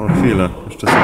O chwilę, jeszcze sobie.